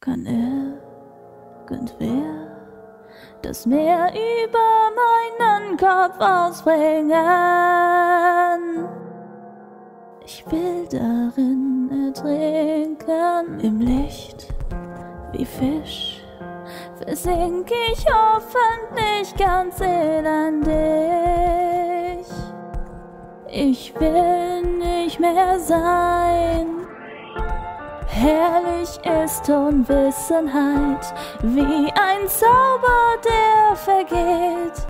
Kann irgendwer das Meer über meinen Kopf ausbringen? Ich will darin ertrinken im Licht wie Fisch. Versink ich hoffentlich ganz elendig. Ich will nicht mehr sein. Herrlich ist Unwissenheit, wie ein Zauber, der vergeht.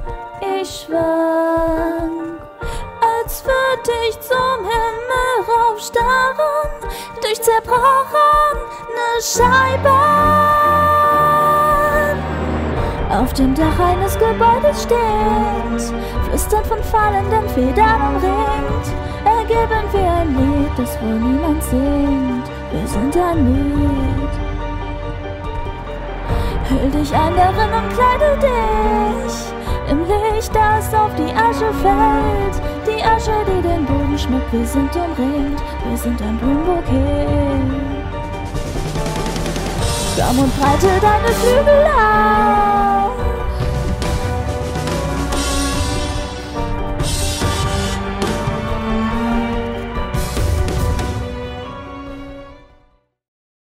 Ich schwank, als würde ich zum Himmel raufstarren, durch zerbrochene Scheiben. Auf dem Dach eines Gebäudes steht, flüsternd von fallenden Federn umringt, ergeben wir ein Lied, das wohl niemand singt wir sind ein Lied. Hüll dich ein darin und kleide dich im Licht, das auf die Asche fällt. Die Asche, die den Boden schmückt, wir sind umringt, wir sind ein Blumenbouquet. Komm und breite deine Flügel aus